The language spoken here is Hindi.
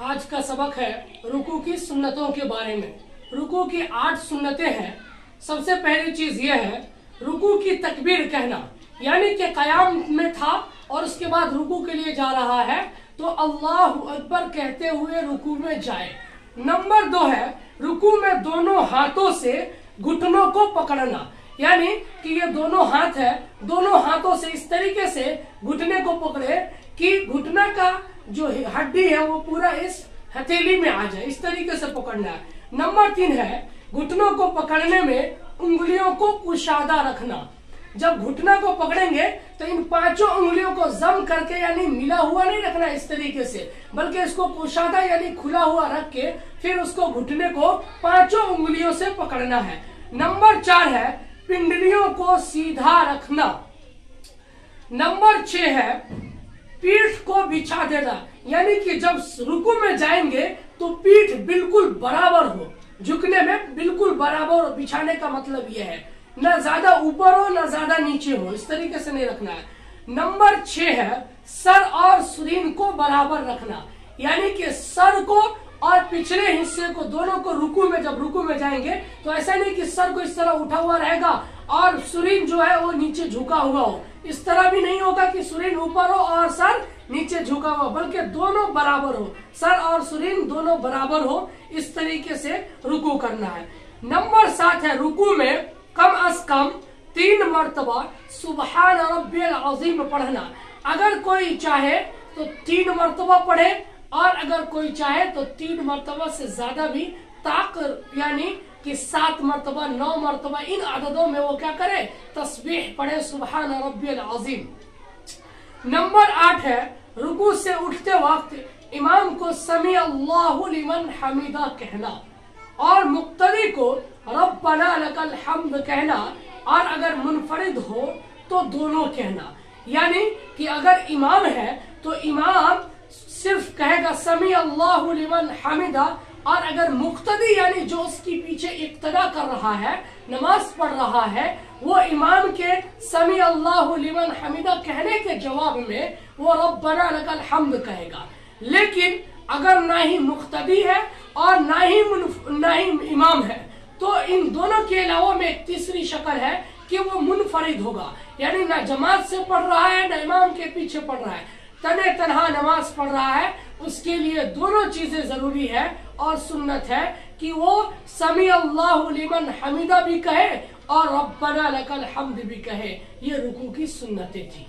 आज का सबक है रुकू की सुन्नतों के बारे में। रुकू की आठ सुन्नतें हैं। सबसे पहली चीज़ यह है, रुकू की तकबीर कहना, यानी कि कयाम में था और उसके बाद रुकू के लिए जा रहा है तो अल्लाह अकबर कहते हुए रुकू में जाए। नंबर दो है, रुकू में दोनों हाथों से घुटनों को पकड़ना, यानी कि ये दोनों हाथ है, दोनों हाथों से इस तरीके से घुटने को पकड़े कि घुटना का जो हड्डी है वो पूरा इस हथेली में आ जाए, इस तरीके से पकड़ना है। नंबर तीन है, घुटनों को पकड़ने में उंगलियों को कुशादा रखना। जब घुटना को पकड़ेंगे तो इन पाँचों उंगलियों को जम करके यानी मिला हुआ नहीं रखना इस तरीके से, बल्कि इसको कुशादा यानी खुला हुआ रख के फिर उसको घुटने को पाँचों उंगलियों से पकड़ना है। नंबर चार है, पिंडलियों को सीधा रखना। नंबर छह है पीठ को बिछा देना। यानी कि जब रुकू में जाएँगे तो पीठ बिल्कुल बराबर हो। झुकने में बिल्कुल बराबर बिछाने का मतलब यह है, न ज़्यादा ऊपर हो, न ज़्यादा नीचे हो। इस तरीके से नहीं रखना है। नंबर छह है, सर और सुरीन को बराबर रखना। यानी कि सर को और पिछले हिस्से को, दोनों को रुकू में, जब रुकू में जाएँगे तो ऐसा नहीं कि सर को इस तरह उठा हुआ रहेगा और सुरीन जो है वो नीचे झुका हुआ हो। इस तरह भी नहीं होगा कि सुरीन ऊपर हो और सर नीचे झुका हुआ बल्कि दोनों बराबर हो। सर और सुरीन दोनों बराबर हो, इस तरीके से रुकू करना है। नंबर सात है, रुकू में कम अज कम तीन मरतबा सुबहान रब्बिल अजीम पढ़ना। अगर कोई चाहे तो तीन मरतबा पढ़े, और अगर कोई चाहे तो तीन मरतबा से ज़्यादा भी ताक यानी कि सात मरतबा, नौ मरतबा, इन आददों में वो क्या करे? तस्बीह पढ़े सुबह अजीम। नंबर आठ है, रुकू से उठते वक्त इमाम को समी अल्लाह हमीदा कहना और मुख्तरी को रब्बना लकल हम्द कहना और अगर मुनफरिद हो तो दोनों कहना। यानी कि अगर इमाम है तो इमाम सिर्फ़ कहेगा समी अल्लाह लिमन हमीदा और अगर मुख्तदी यानी जो उसकी पीछे इक्तदा कर रहा है, नमाज़ पढ़ रहा है, वो इमाम के समी अल्लाह लिमन हमीदा कहने के जवाब में, वो रब्बना लकल हम्द कहेगा। लेकिन अगर ना ही मुख्तदी है और ना ही ना ही इमाम है तो इन दोनों के अलावा में एक तीसरी शक्ल है कि वो मुनफरिद होगा। यानी ना जमात से पढ़ रहा है, ना इमाम के पीछे पढ़ रहा है। तने तनहा नमाज़ पढ़ रहा है, उसके लिए दोनों चीज़ें ज़रूरी है। और सुन्नत है कि वो समी अल्लाह लिमन हमीदा भी कहे और रब्बना लकल हमद भी कहे। ये रुकू की सुन्नतें थी।